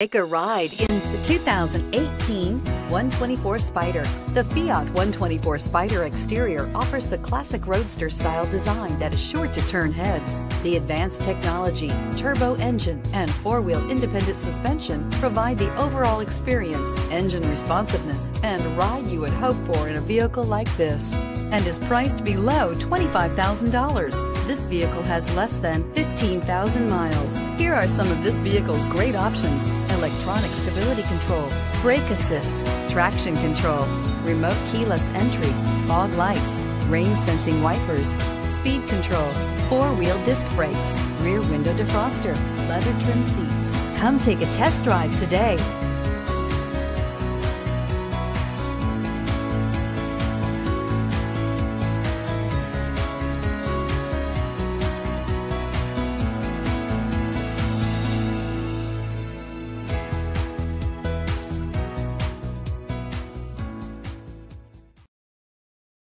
Take a ride in the 2018 124 Spider. The Fiat 124 Spider exterior offers the classic roadster style design that is sure to turn heads. The advanced technology, turbo engine, and four-wheel independent suspension provide the overall experience, engine responsiveness, and ride you would hope for in a vehicle like this and is priced below $25,000. This vehicle has less than 15,000 miles. Here are some of this vehicle's great options. Electronic stability control, brake assist, traction control, remote keyless entry, fog lights, rain sensing wipers, speed control, four-wheel disc brakes, rear window defroster, leather trim seats. Come take a test drive today.